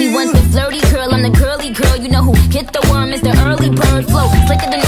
He wants the flirty girl, I'm the curly girl. You know who hit the worm is the early bird flow. Slicker than